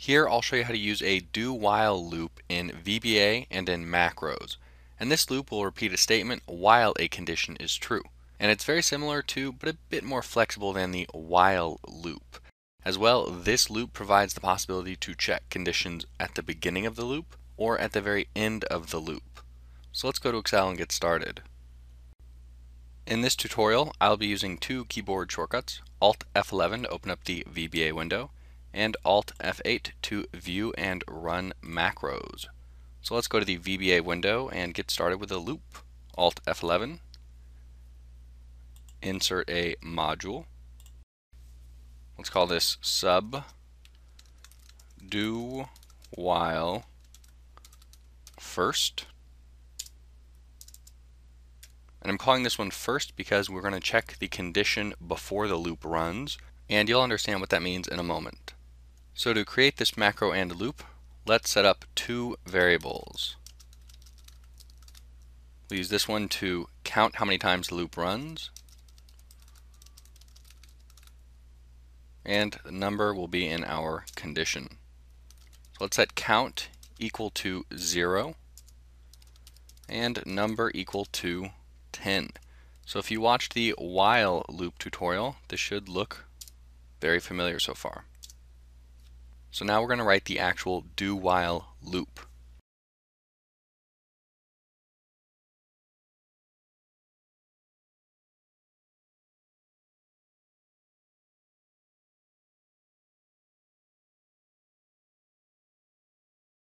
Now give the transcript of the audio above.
Here I'll show you how to use a do-while loop in VBA and in macros. And this loop will repeat a statement while a condition is true. And it's very similar to, but a bit more flexible than the while loop. As well, this loop provides the possibility to check conditions at the beginning of the loop or at the very end of the loop. So let's go to Excel and get started. In this tutorial, I'll be using two keyboard shortcuts, Alt F11 to open up the VBA window, and Alt F8 to view and run macros. So let's go to the VBA window and get started with a loop. Alt F11, insert a module. Let's call this sub do while first. And I'm calling this one first because we're going to check the condition before the loop runs, and you'll understand what that means in a moment. So to create this macro and loop, let's set up two variables. We'll use this one to count how many times the loop runs, and the number will be in our condition. So let's set count equal to 0 and number equal to 10. So if you watched the while loop tutorial, this should look very familiar so far. So now we're going to write the actual do while loop.